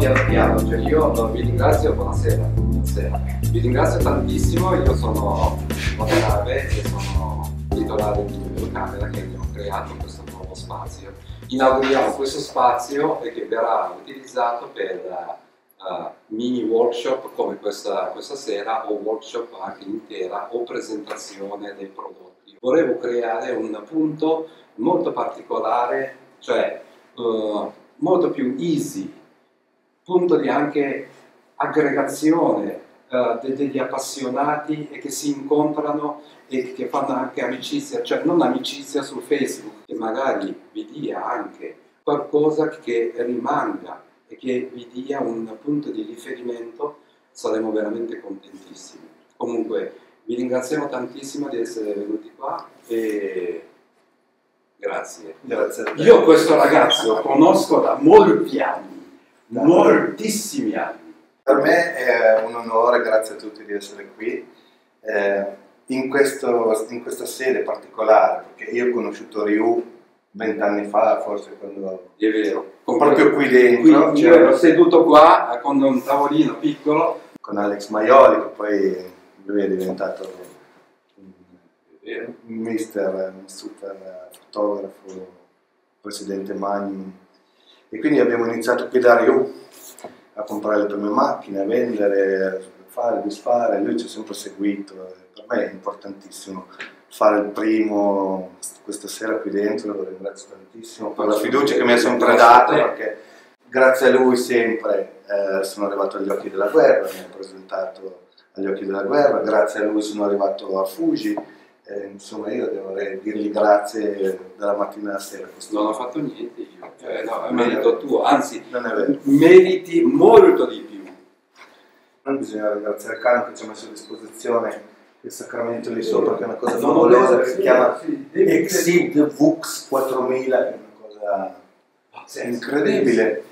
piano piano, cioè io vi ringrazio, buonasera, buonasera. vi ringrazio tantissimo, io sono Monterave e sono titolare di videocamera che abbiamo creato questo nuovo spazio. Inauguriamo questo spazio e che verrà utilizzato per uh, mini workshop come questa, questa sera o workshop anche intera o presentazione dei prodotti. Volevo creare un punto molto particolare, cioè uh, molto più easy, punto di anche aggregazione uh, degli appassionati e che si incontrano e che fanno anche amicizia, cioè non amicizia su Facebook, che magari vi dia anche qualcosa che rimanga e che vi dia un punto di riferimento, saremo veramente contentissimi. Comunque vi ringraziamo tantissimo di essere venuti qua e grazie. Grazie Io questo ragazzo lo conosco da molti anni, moltissimi anni. Per me è un onore, grazie a tutti di essere qui. Eh, in, questo, in, questa sede particolare, perché io ho conosciuto Ryu vent'anni fa, forse quando... È vero. proprio qui dentro. Qui, io ero seduto qua con un tavolino piccolo. Con Alex Maioli, che poi lui è diventato un mister, un super fotografo, presidente Magnum. E quindi abbiamo iniziato qui da Rio a comprare le prime macchine, a vendere, a fare, disfare. Lui ci ha sempre seguito. Per me è importantissimo fare il primo questa sera qui dentro, lo ringrazio tantissimo per la fiducia che mi ha sempre dato perché grazie a lui sempre eh, sono arrivato agli occhi della guerra, mi ha presentato agli occhi della guerra, grazie a lui sono arrivato a Fuji, eh, insomma io dovrei dirgli grazie dalla mattina alla sera. Non ho fatto niente io, eh, no, è merito tuo, anzi non meriti molto di più. Non bisogna ringraziare Cano che ci ha messo a disposizione il sacramento lì sopra, che è una cosa favolosa, che si chiama Exit Vux 4000, che è una cosa incredibile.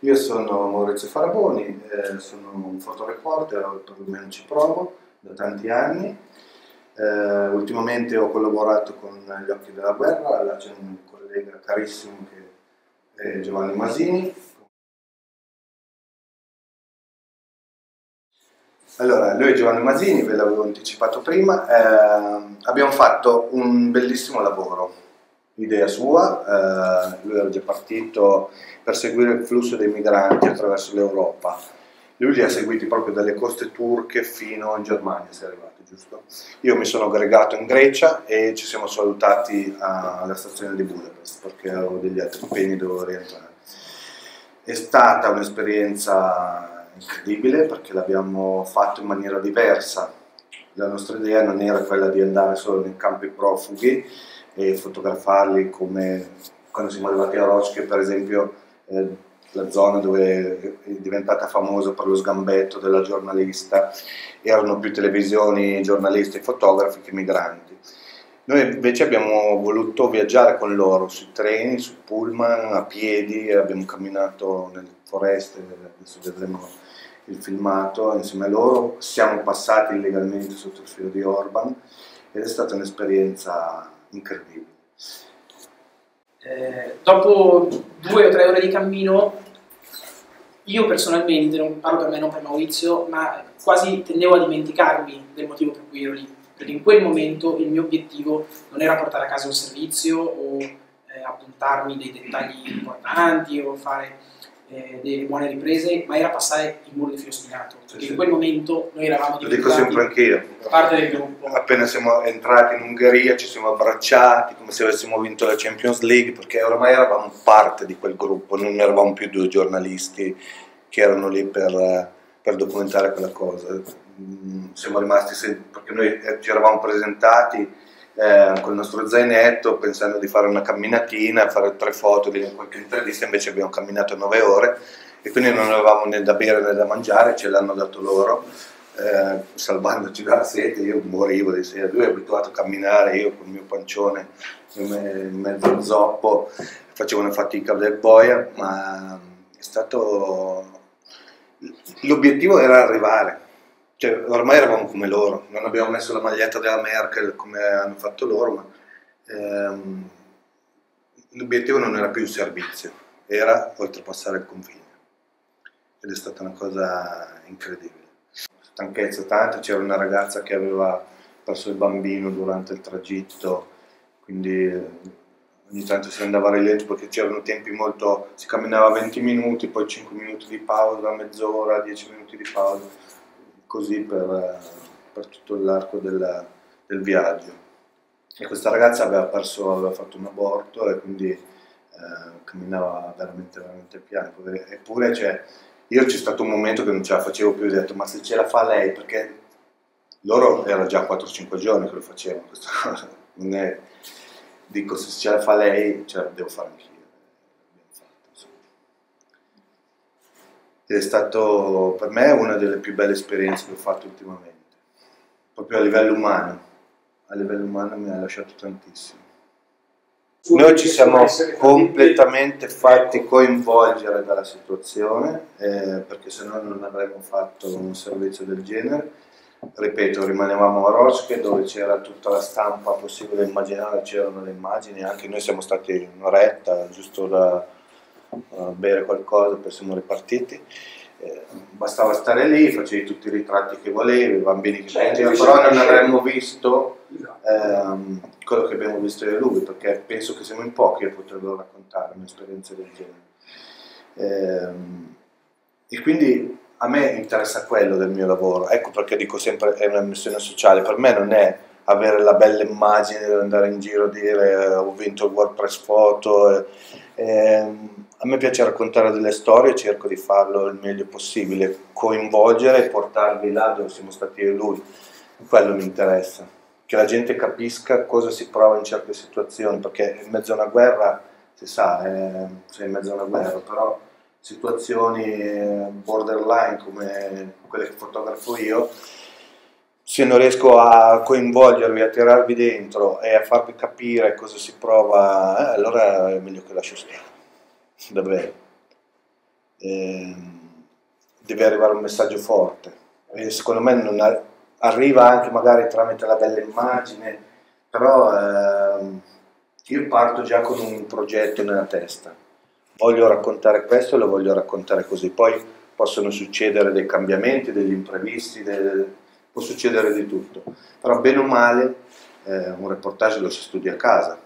Io sono Maurizio Faraboni, eh, sono un fotoreporter, perlomeno ci provo, da tanti anni. Eh, ultimamente ho collaborato con Gli Occhi della Guerra, là c'è un collega carissimo che è Giovanni Masini, Allora, lui è Giovanni Masini, ve l'avevo anticipato prima, eh, abbiamo fatto un bellissimo lavoro, idea sua, eh, lui era già partito per seguire il flusso dei migranti attraverso l'Europa, lui li ha seguiti proprio dalle coste turche fino in Germania, si è arrivato, giusto? Io mi sono aggregato in Grecia e ci siamo salutati alla stazione di Budapest perché avevo degli altri impegni, dovevo rientrare. È stata un'esperienza incredibile perché l'abbiamo fatto in maniera diversa. La nostra idea non era quella di andare solo nei campi profughi e fotografarli come quando siamo arrivati a Roche, per esempio eh, la zona dove è diventata famosa per lo sgambetto della giornalista, erano più televisioni, giornalisti e fotografi che migranti. Noi invece abbiamo voluto viaggiare con loro sui treni, su pullman, a piedi, abbiamo camminato nelle foreste, adesso vedremo il filmato insieme a loro, siamo passati illegalmente sotto il filo di Orban ed è stata un'esperienza incredibile. Eh, dopo due o tre ore di cammino, io personalmente, non parlo per me, non per Maurizio, ma quasi tendevo a dimenticarmi del motivo per cui ero lì, perché in quel momento il mio obiettivo non era portare a casa un servizio o eh, appuntarmi dei dettagli importanti o fare eh, delle buone riprese, ma era passare il muro di filo spinato. Perché sì, in quel momento noi eravamo Lo dico sempre anch'io. Parte del gruppo. Appena siamo entrati in Ungheria ci siamo abbracciati come se avessimo vinto la Champions League, perché ormai eravamo parte di quel gruppo, non eravamo più due giornalisti che erano lì per, per documentare quella cosa. Mm, siamo rimasti, perché noi ci eravamo presentati eh, con il nostro zainetto pensando di fare una camminatina, fare tre foto di qualche intervista, invece abbiamo camminato nove ore e quindi non avevamo né da bere né da mangiare, ce l'hanno dato loro, eh, salvandoci dalla sete, io morivo di sera, lui è abituato a camminare, io con il mio pancione in mezzo zoppo facevo una fatica del boia, ma è stato... l'obiettivo era arrivare cioè, ormai eravamo come loro, non abbiamo messo la maglietta della Merkel come hanno fatto loro, ma ehm, l'obiettivo non era più il servizio, era oltrepassare il confine. ed è stata una cosa incredibile. Stanchezza tanta, c'era una ragazza che aveva perso il bambino durante il tragitto, quindi ogni tanto si andava a rilento perché c'erano tempi molto, si camminava 20 minuti, poi 5 minuti di pausa, mezz'ora, 10 minuti di pausa, così per, per tutto l'arco del, del, viaggio. E questa ragazza aveva, perso, aveva fatto un aborto e quindi eh, camminava veramente, veramente piano. Eppure cioè, io c'è stato un momento che non ce la facevo più, ho detto ma se ce la fa lei, perché loro era già 4-5 giorni che lo facevano questa cosa, dico se ce la fa lei, ce la devo fare anch'io. Ed è stato per me una delle più belle esperienze che ho fatto ultimamente, proprio a livello umano. A livello umano mi ha lasciato tantissimo. Noi ci siamo completamente fatti coinvolgere dalla situazione, eh, perché se no non avremmo fatto un servizio del genere ripeto, rimanevamo a Rosche dove c'era tutta la stampa possibile immaginare, c'erano le immagini, anche noi siamo stati un'oretta giusto da bere qualcosa, poi siamo ripartiti. Eh, bastava stare lì, facevi tutti i ritratti che volevi, i bambini che certo, piangevano, però non avremmo visto ehm, quello che abbiamo visto io e lui, perché penso che siamo in pochi a poterlo raccontare un'esperienza del genere. Eh, e quindi a me interessa quello del mio lavoro, ecco perché dico sempre è una missione sociale, per me non è avere la bella immagine, andare in giro a dire eh, ho vinto il WordPress Photo, eh, ehm, a me piace raccontare delle storie, cerco di farlo il meglio possibile, coinvolgere e portarvi là dove siamo stati io e lui, quello mi interessa, che la gente capisca cosa si prova in certe situazioni, perché in mezzo a una guerra si sa, eh, sei in mezzo a una guerra, però situazioni eh, borderline come quelle che fotografo io, se non riesco a coinvolgervi, a tirarvi dentro e a farvi capire cosa si prova, eh, allora è meglio che lascio stare, davvero. Eh, deve arrivare un messaggio forte e secondo me non ha, arriva anche magari tramite la bella immagine, però ehm, io parto già con un progetto nella testa voglio raccontare questo e lo voglio raccontare così. Poi possono succedere dei cambiamenti, degli imprevisti, del... può succedere di tutto. Però bene o male eh, un reportage lo si studia a casa,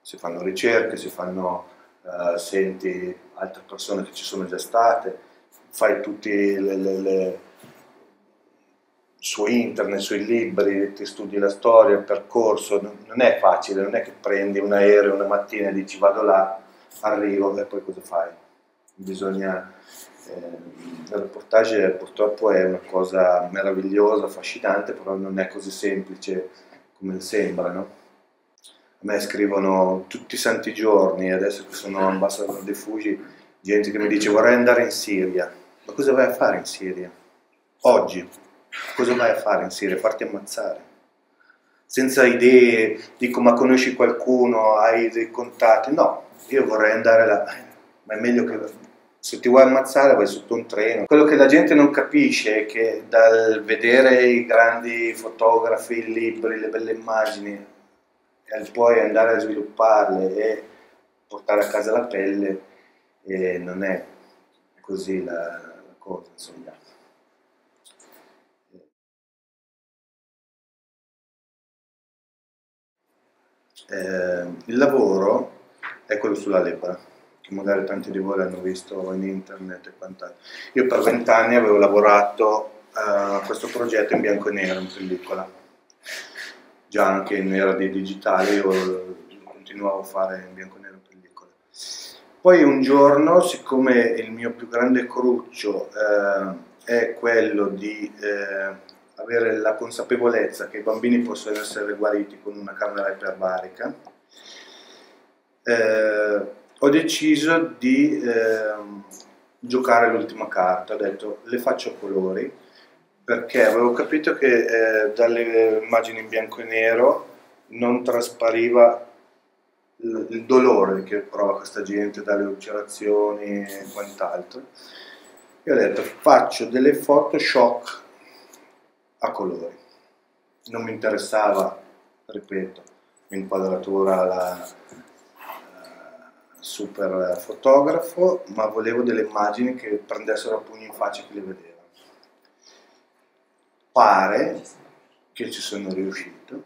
si fanno ricerche, si fanno, eh, senti altre persone che ci sono già state, fai tutti su internet, sui libri, ti studi la storia, il percorso, non è facile, non è che prendi un aereo una mattina e dici vado là arrivo e poi cosa fai? Bisogna... Eh, il reportage purtroppo è una cosa meravigliosa, affascinante, però non è così semplice come sembra, no? A me scrivono tutti i santi giorni, adesso che sono ambasciatore dei Fuji, gente che mi dice vorrei andare in Siria. Ma cosa vai a fare in Siria? Oggi. Cosa vai a fare in Siria? Farti ammazzare. Senza idee, dico ma conosci qualcuno, hai dei contatti? No, io vorrei andare là, ma è meglio che se ti vuoi ammazzare vai sotto un treno. Quello che la gente non capisce è che dal vedere i grandi fotografi, i libri, le belle immagini, poi andare a svilupparle e portare a casa la pelle, eh, non è così la, la cosa, insomma. Eh, il lavoro è quello sulla lepre, che magari tanti di voi l'hanno visto in internet e quant'altro. Io per vent'anni avevo lavorato eh, a questo progetto in bianco e nero, in pellicola, già anche in era di digitale, io continuavo a fare in bianco e nero pellicola. Poi un giorno, siccome il mio più grande cruccio eh, è quello di eh, avere la consapevolezza che i bambini possono essere guariti con una camera iperbarica, eh, ho deciso di eh, giocare l'ultima carta, ho detto le faccio colori perché avevo capito che eh, dalle immagini in bianco e nero non traspariva il, il dolore che prova questa gente dalle ulcerazioni e quant'altro. E ho detto faccio delle foto shock a colori. Non mi interessava, ripeto, l'inquadratura, la, super fotografo, ma volevo delle immagini che prendessero a pugni in faccia chi le vedeva. Pare che ci sono riuscito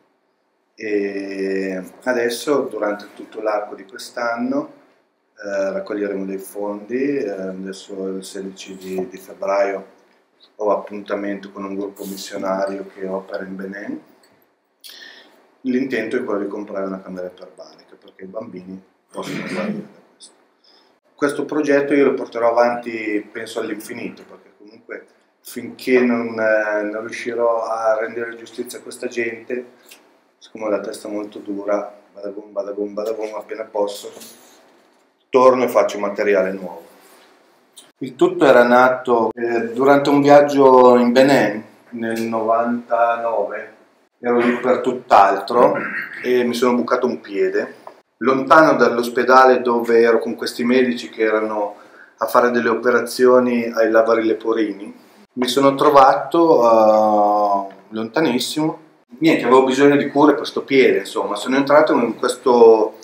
e adesso durante tutto l'arco di quest'anno eh, raccoglieremo dei fondi, eh, adesso il 16 di, di, febbraio ho appuntamento con un gruppo missionario che opera in Benin. L'intento è quello di comprare una camera iperbarica perché i bambini possono guarire da questo. Questo progetto io lo porterò avanti penso all'infinito perché finché non, eh, non riuscirò a rendere giustizia a questa gente, siccome ho la testa molto dura, bada boom, bada boom, bada boom, appena posso, torno e faccio materiale nuovo. Il tutto era nato eh, durante un viaggio in Benin nel 99, ero lì per tutt'altro e mi sono bucato un piede. Lontano dall'ospedale dove ero con questi medici che erano a fare delle operazioni ai lavari leporini, mi sono trovato uh, lontanissimo. Niente, avevo bisogno di cure per questo piede, insomma, sono entrato in questo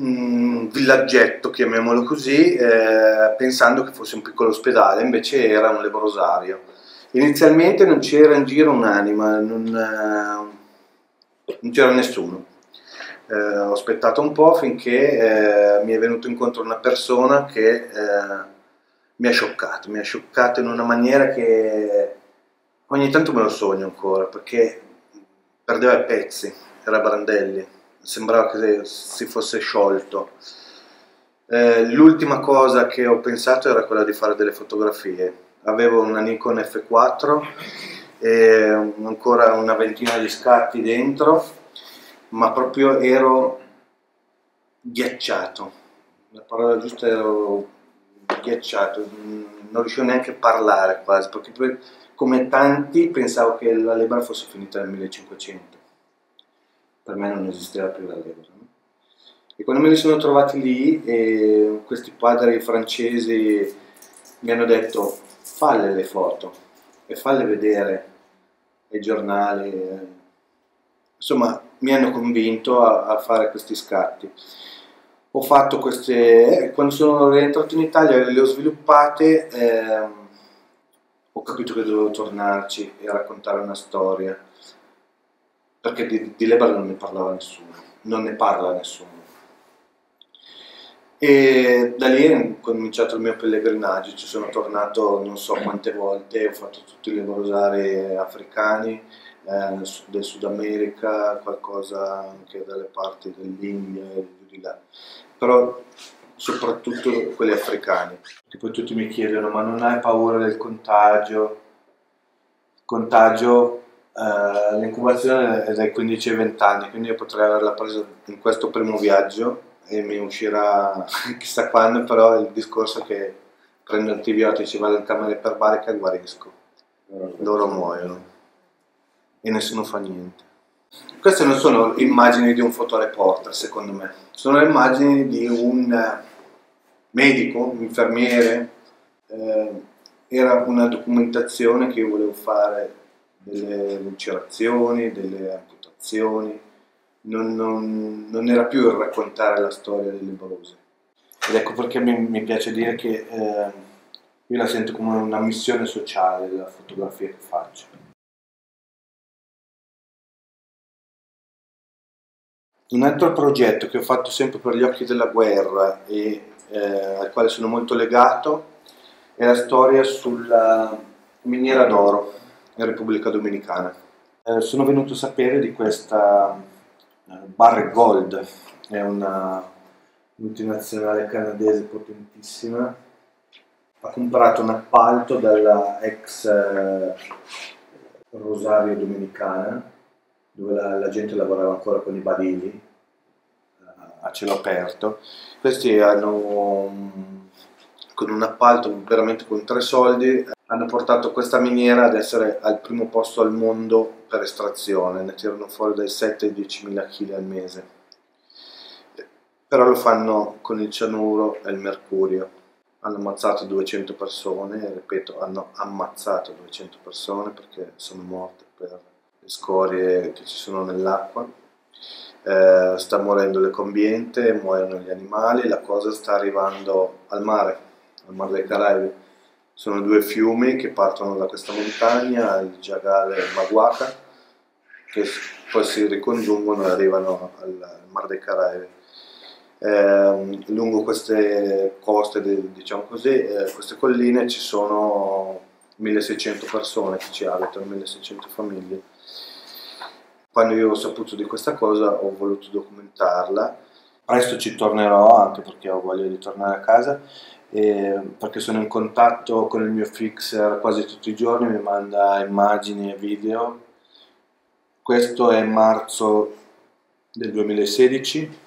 mm, villaggetto, chiamiamolo così, eh, pensando che fosse un piccolo ospedale, invece era un lebrosario. Inizialmente non c'era in giro un'anima, non, eh, non c'era nessuno. Eh, ho aspettato un po' finché eh, mi è venuto incontro una persona che eh, mi ha scioccato, mi ha scioccato in una maniera che ogni tanto me lo sogno ancora, perché perdeva i pezzi, era Brandelli, sembrava che si fosse sciolto. Eh, l'ultima cosa che ho pensato era quella di fare delle fotografie. Avevo una Nikon F4 e ancora una ventina di scatti dentro, ma proprio ero ghiacciato. La parola giusta ero ghiacciato, non riuscivo neanche a parlare quasi, perché poi, come tanti pensavo che la Lebra fosse finita nel 1500. Per me non esisteva più la Lebra. No? E quando me li sono trovati lì, e questi padri francesi mi hanno detto falle le foto e falle vedere ai giornali. Insomma, mi hanno convinto a, a fare questi scatti ho fatto queste, quando sono rientrato in Italia le ho sviluppate, eh, ho capito che dovevo tornarci e raccontare una storia, perché di, di Lebra non ne parlava nessuno, non ne parla nessuno. E da lì ho cominciato il mio pellegrinaggio, ci sono tornato non so quante volte, ho fatto tutti i lavorosari africani, eh, del Sud America, qualcosa anche dalle parti dell'India di là però soprattutto quelli africani, che poi tutti mi chiedono ma non hai paura del contagio? Il contagio, eh, l'incubazione è dai 15 ai 20 anni, quindi io potrei averla presa in questo primo viaggio e mi uscirà chissà quando, però il discorso è che prendo antibiotici, vado in camera iperbarica e guarisco. Loro muoiono e nessuno fa niente. Queste non sono immagini di un fotoreporter, secondo me, sono immagini di un medico, un infermiere. Eh, era una documentazione che io volevo fare delle lucerazioni, delle amputazioni. Non, non, non, era più il raccontare la storia delle brose. Ed ecco perché mi, mi piace dire che eh, io la sento come una missione sociale della fotografia che faccio. Un altro progetto che ho fatto sempre per gli occhi della guerra e eh, al quale sono molto legato è la storia sulla miniera d'oro in Repubblica Dominicana. Eh, sono venuto a sapere di questa eh, Barrick Gold, è una multinazionale canadese potentissima, ha comprato un appalto dalla ex eh, Rosario Dominicana dove la, la gente lavorava ancora con i barili eh, a cielo aperto. Questi hanno con un appalto veramente con tre soldi hanno portato questa miniera ad essere al primo posto al mondo per estrazione, ne tirano fuori dai 7 ai 10 mila kg al mese. Però lo fanno con il cianuro e il mercurio. Hanno ammazzato 200 persone, ripeto, hanno ammazzato 200 persone perché sono morte per le scorie che ci sono nell'acqua Eh, sta morendo l'ecombiente, muoiono gli animali, la cosa sta arrivando al mare, al Mar dei Caraibi. Sono due fiumi che partono da questa montagna, il Jagal e il Maguaca, che poi si ricongiungono e arrivano al, al Mar dei Caraibi. Eh, lungo queste coste, diciamo così, eh, queste colline ci sono 1600 persone che ci abitano, 1600 famiglie. Quando io ho saputo di questa cosa ho voluto documentarla. Presto ci tornerò anche perché ho voglia di tornare a casa eh, perché sono in contatto con il mio fixer quasi tutti i giorni, mi manda immagini e video. Questo è marzo del 2016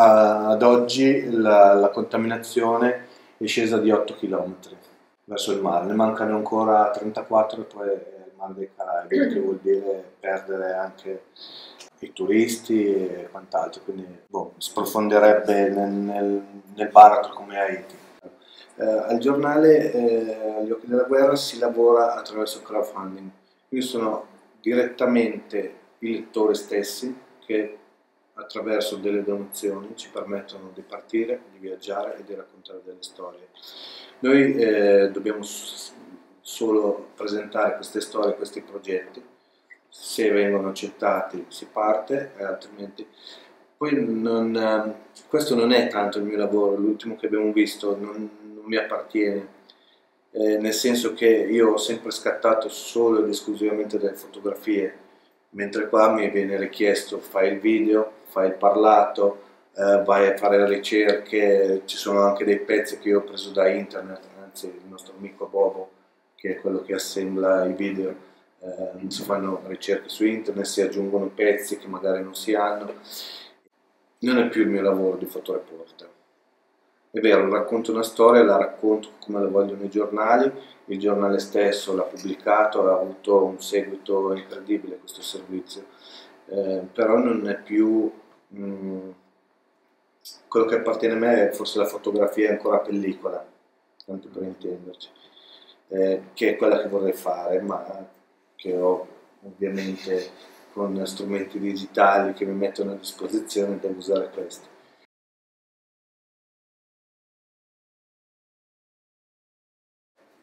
ad oggi la, la, contaminazione è scesa di 8 km verso il mare, ne mancano ancora 34 e poi mare dei Caraibi, che vuol dire perdere anche i turisti e quant'altro, quindi boh, sprofonderebbe nel, nel, nel baratro come Haiti. Eh, al giornale eh, Agli Occhi della Guerra si lavora attraverso crowdfunding, quindi sono direttamente i lettori stessi che attraverso delle donazioni ci permettono di partire, di viaggiare e di raccontare delle storie. Noi eh, dobbiamo solo presentare queste storie, questi progetti, se vengono accettati si parte, altrimenti. Poi non, ehm, questo non è tanto il mio lavoro, l'ultimo che abbiamo visto non, non mi appartiene, eh, nel senso che io ho sempre scattato solo ed esclusivamente delle fotografie, mentre qua mi viene richiesto fai il video, fai il parlato, eh, vai a fare ricerche, ci sono anche dei pezzi che io ho preso da internet, anzi il nostro amico Bobo, che è quello che assembla i video, eh, si fanno ricerche su internet, si aggiungono pezzi che magari non si hanno. Non è più il mio lavoro di fotoreporter. È vero, racconto una storia, la racconto come la vogliono i giornali, il giornale stesso l'ha pubblicato, ha avuto un seguito incredibile questo servizio, eh, però non è più mh, mm, quello che appartiene a me, è forse la fotografia ancora pellicola, tanto per intenderci, eh, che è quella che vorrei fare, ma che ho ovviamente con strumenti digitali che mi mettono a disposizione devo usare questi.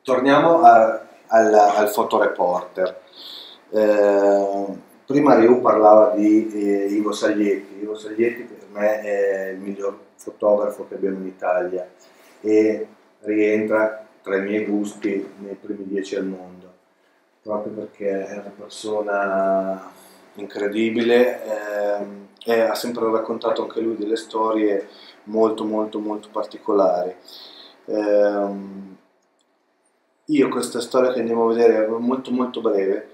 Torniamo a, al, al fotoreporter. Eh, prima Riu parlava di eh, Ivo Saglietti. Ivo Saglietti per me è il miglior fotografo che abbiamo in Italia e rientra tra i miei gusti nei primi dieci al mondo, proprio perché è una persona incredibile eh, e ha sempre raccontato anche lui delle storie molto molto molto particolari. Eh, io questa storia che andiamo a vedere è molto molto breve,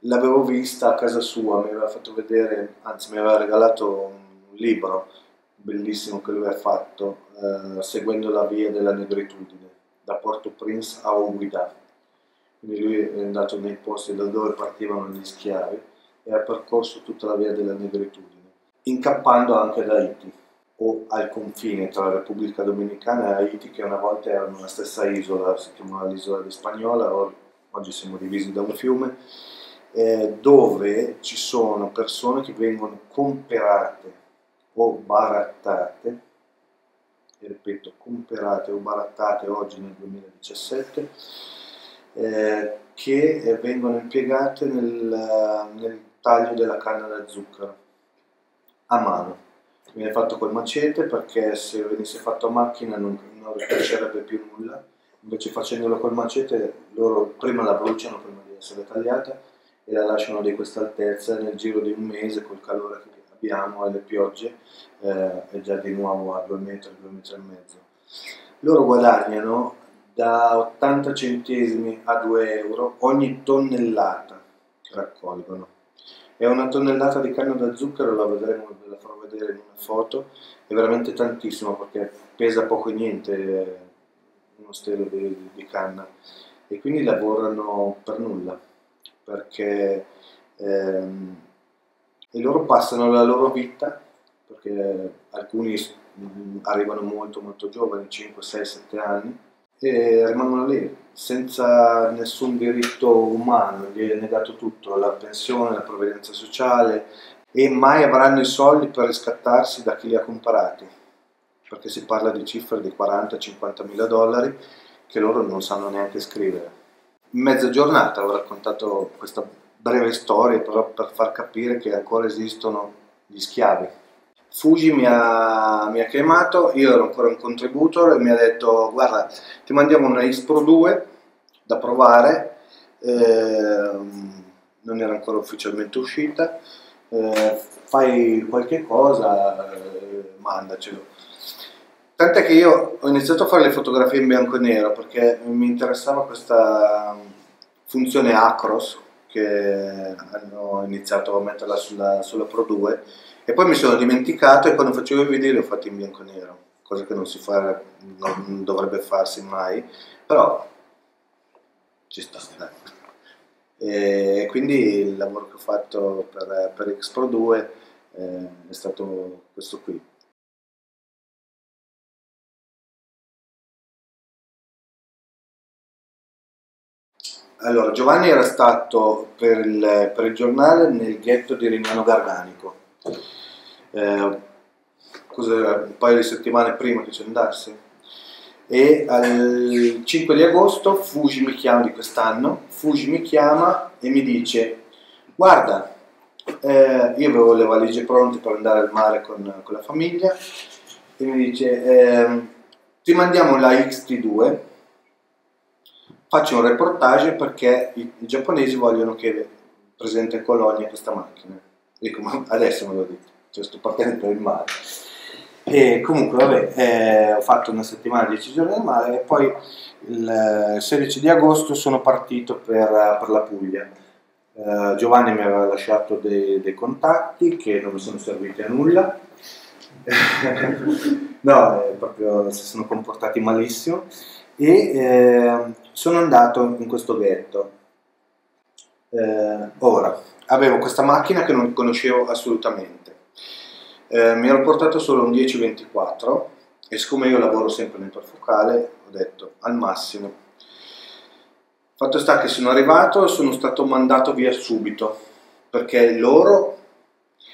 l'avevo vista a casa sua, mi aveva fatto vedere, anzi mi aveva regalato un libro bellissimo che lui ha fatto, eh, seguendo la via della negritudine, da Port-au-Prince a Ouida. Quindi lui è andato nei posti da dove partivano gli schiavi e ha percorso tutta la via della negritudine, incappando anche da Haiti o al confine tra la Repubblica Dominicana e Haiti, che una volta erano la stessa isola, si chiamava l'isola di Spagnola, oggi siamo divisi da un fiume, eh, dove ci sono persone che vengono comperate o barattate, ripeto, comperate o barattate oggi nel 2017, eh, che vengono impiegate nel, nel taglio della canna da zucchero a mano. Viene fatto col macete perché se venisse fatto a macchina non, non riconoscerebbe più nulla, invece facendolo col macete loro prima la bruciano prima di essere tagliata e la lasciano di questa altezza nel giro di un mese col calore che abbiamo e le piogge eh, è già di nuovo a 2 metri, 2 metri e mezzo. Loro guadagnano da 80 centesimi a 2 euro ogni tonnellata che raccolgono. È una tonnellata di canna da zucchero, la vedremo, ve la farò vedere in una foto, è veramente tantissimo perché pesa poco e niente uno stelo di, di canna. E quindi lavorano per nulla perché ehm, e loro passano la loro vita perché alcuni arrivano molto molto giovani, 5, 6, 7 anni e rimangono lì senza nessun diritto umano, gli è negato tutto, la pensione, la provvidenza sociale e mai avranno i soldi per riscattarsi da chi li ha comprati, perché si parla di cifre di 40-50 mila dollari che loro non sanno neanche scrivere. Mezza giornata ho raccontato questa breve storia però per far capire che ancora esistono gli schiavi. Fuji mi ha, mi ha chiamato, io ero ancora un contributor e mi ha detto guarda ti mandiamo una X Pro 2 da provare, eh, non era ancora ufficialmente uscita, eh, fai qualche cosa, eh, mandacelo. Tant'è che io ho iniziato a fare le fotografie in bianco e nero perché mi interessava questa funzione Acros che hanno iniziato a metterla sulla, sulla Pro 2 e poi mi sono dimenticato e quando facevo i video li ho fatti in bianco e nero, cosa che non si fa, non dovrebbe farsi mai, però ci sta. E quindi il lavoro che ho fatto per, per X Pro 2 eh, è stato questo qui. Allora, Giovanni era stato per il, per il giornale nel ghetto di Rignano Garganico, eh, un paio di settimane prima che ci andassi e al 5 di agosto Fuji mi chiama di quest'anno, Fuji mi chiama e mi dice guarda, eh, io avevo le valigie pronte per andare al mare con, con la famiglia. E mi dice eh, ti mandiamo la XT2 faccio un reportage perché i, i giapponesi vogliono che presente a Colonia questa macchina dico ma adesso me lo dite cioè sto partendo il mare e comunque, vabbè, eh, ho fatto una settimana di decisione del mare e poi il 16 di agosto sono partito per, per la Puglia. Eh, Giovanni mi aveva lasciato dei, dei, contatti che non mi sono serviti a nulla. no, eh, proprio si sono comportati malissimo e eh, sono andato in questo ghetto. Eh, ora, avevo questa macchina che non conoscevo assolutamente eh, mi ero portato solo un 10-24 e siccome io lavoro sempre nel perfocale ho detto al massimo. Fatto sta che sono arrivato e sono stato mandato via subito perché loro,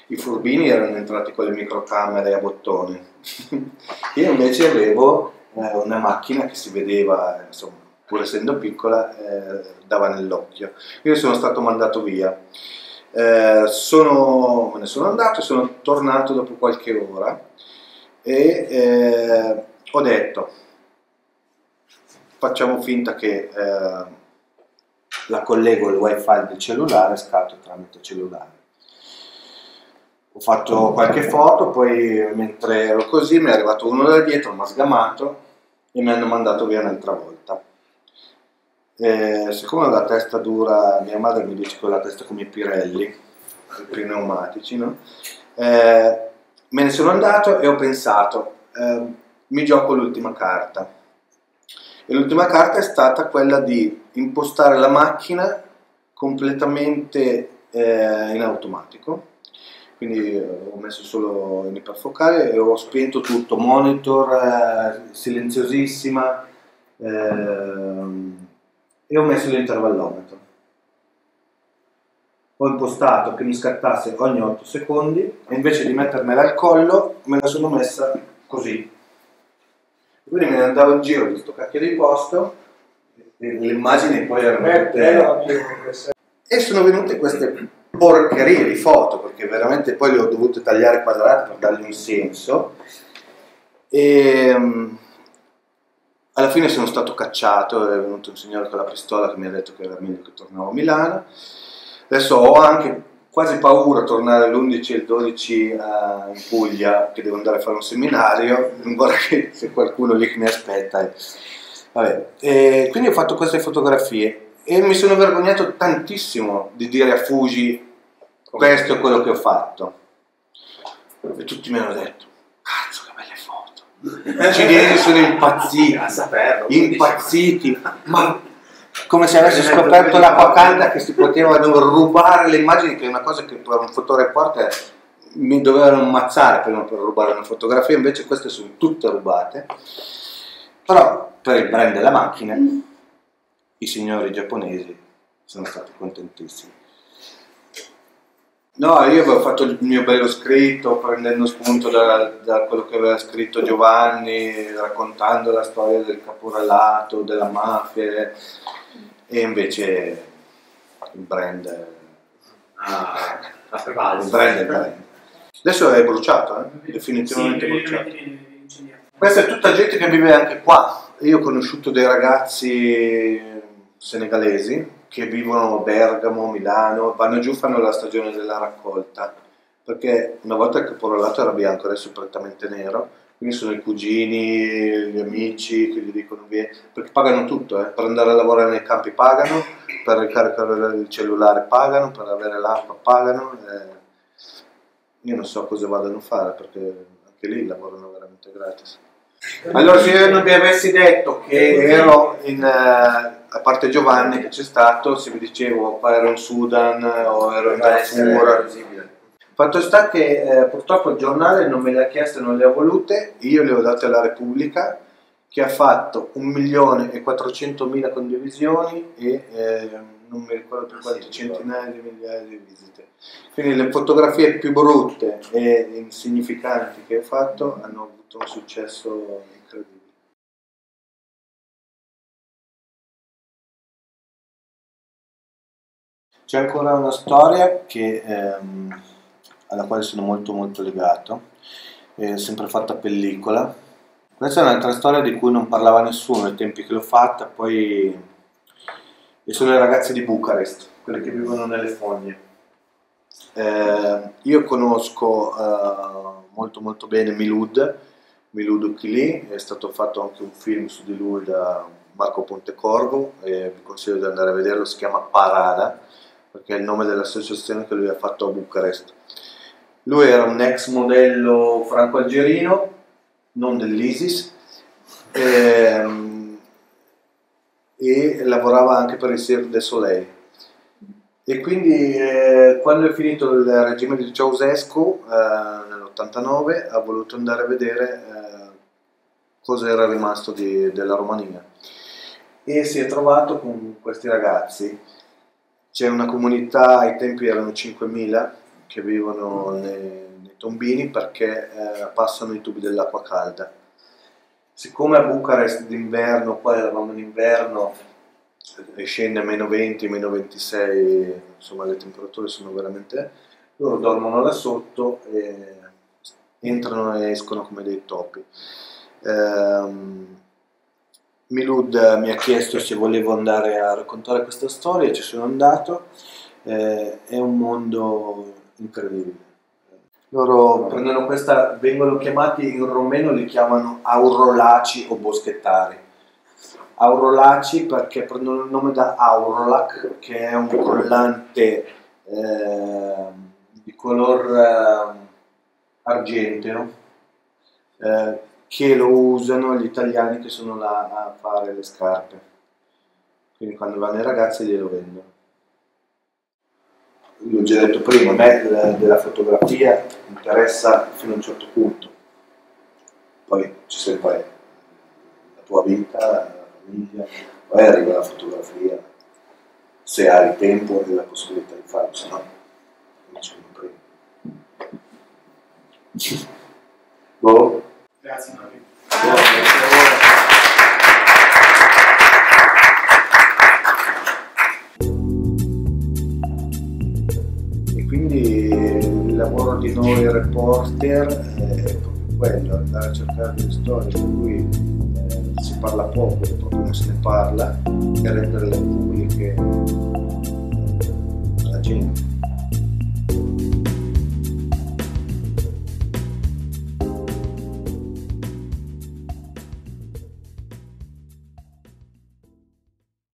i furbini, erano entrati con le microcamere a bottone. io invece avevo una macchina che si vedeva, insomma, pur essendo piccola, eh, dava nell'occhio. Io sono stato mandato via. Eh, sono, me ne sono andato e sono tornato dopo qualche ora e eh, ho detto facciamo finta che eh, la collego il wifi del cellulare e scatto tramite cellulare ho fatto qualche foto poi mentre ero così mi è arrivato uno da dietro mi ha sgamato e mi hanno mandato via un'altra volta eh, siccome ho la testa dura, mia madre mi dice che ho la testa come i Pirelli, i pneumatici, no? eh, me ne sono andato e ho pensato, eh, mi gioco l'ultima carta. E l'ultima carta è stata quella di impostare la macchina completamente eh, in automatico. Quindi eh, ho messo solo in iperfocale e ho spento tutto, monitor eh, silenziosissima, eh, e ho messo l'intervallometro. Ho impostato che mi scattasse ogni 8 secondi e invece di mettermela al collo me la sono messa così. Quindi me ne andavo in giro di sto cacchio di posto e le immagini poi erano tutte... E sono venute queste porcherie di foto perché veramente poi le ho dovute tagliare quadrate per dargli un senso e alla fine sono stato cacciato, è venuto un signore con la pistola che mi ha detto che era meglio che tornavo a Milano. Adesso ho anche quasi paura a tornare l'11 e il 12 uh, in Puglia, che devo andare a fare un seminario, non vorrei che c'è qualcuno lì che mi aspetta. E, e quindi ho fatto queste fotografie e mi sono vergognato tantissimo di dire a Fuji questo è quello che ho fatto. E tutti mi hanno detto, i cinesi sono impazziti, impazziti, ma come se avessi scoperto l'acqua calda che si potevano rubare le immagini, che è una cosa che per un fotoreporter mi dovevano ammazzare prima per rubare una fotografia, invece queste sono tutte rubate. Però per il brand della macchina i signori giapponesi sono stati contentissimi. No, io avevo fatto il mio bello scritto prendendo spunto da, da quello che aveva scritto Giovanni, raccontando la storia del caporalato, della mafia e invece il brand... Ah, Il brand è il brand. Adesso è bruciato, eh? definitivamente bruciato. Questa è tutta gente che vive anche qua. Io ho conosciuto dei ragazzi senegalesi che vivono a Bergamo, Milano, vanno giù, fanno la stagione della raccolta. Perché una volta il caporalato era bianco, adesso è prettamente nero. Quindi sono i cugini, gli amici che gli dicono via, perché pagano tutto, eh. per andare a lavorare nei campi pagano, per ricaricare il cellulare pagano, per avere l'acqua pagano. eh. Io non so cosa vadano a fare perché anche lì lavorano veramente gratis. Allora, se io non vi avessi detto che ero in, eh, a parte Giovanni che c'è stato, se vi dicevo qua ero in Sudan o ero in Darfur. Fatto sta che eh, purtroppo il giornale non me le ha chieste, non le ha volute, io le ho date alla Repubblica che ha fatto 1 milione e 400 mila condivisioni e eh, non mi ricordo più quante centinaia di migliaia di visite. Quindi le fotografie più brutte e insignificanti che ho fatto hanno avuto un successo incredibile. C'è ancora una storia che, ehm, alla quale sono molto molto legato, è sempre fatta pellicola. Questa è un'altra storia di cui non parlava nessuno ai tempi che l'ho fatta, poi e sono i ragazzi di Bucarest, quelli che vivono nelle fogne. Eh, io conosco eh, molto molto bene Milud, Milud Ukili, è stato fatto anche un film su di lui da Marco Pontecorvo e vi consiglio di andare a vederlo, si chiama Parada, perché è il nome dell'associazione che lui ha fatto a Bucarest. Lui era un ex modello franco-algerino, non dell'ISIS, ehm, e lavorava anche per il Cirque du Soleil. E quindi eh, quando è finito il regime di Ceausescu eh, nell'89 ha voluto andare a vedere eh, cosa era rimasto di- della Romania e si è trovato con questi ragazzi. C'è una comunità, ai tempi erano 5.000 che vivono nei, nei tombini perché eh, passano i tubi dell'acqua calda. Siccome a Bucarest d'inverno, qua eravamo in inverno, e scende a meno 20, meno 26, insomma le temperature sono veramente... Loro dormono là sotto e entrano e escono come dei topi. Ehm, Milud mi ha chiesto se volevo andare a raccontare questa storia, ci sono andato, eh, è un mondo incredibile. Loro prendono questa, vengono chiamati in romeno, li chiamano aurolaci o boschettari. Aurolaci perché prendono il nome da Aurolac, che è un collante eh, di color eh, argenteo, eh, che lo usano gli italiani che sono là a fare le scarpe. Quindi quando vanno i ragazzi glielo vendono. L'ho già detto prima, me la- della fotografia interessa fino a un certo punto. Poi c'è sempre la tua vita, la famiglia, poi arriva la fotografia, se hai il tempo e la possibilità di farlo, se no, come dicevo prima. Boh. Grazie Mario. lavoro di noi reporter è proprio quello, andare a cercare delle storie di cui eh, si parla poco, e proprio non se ne parla, e renderle pubbliche alla eh, gente.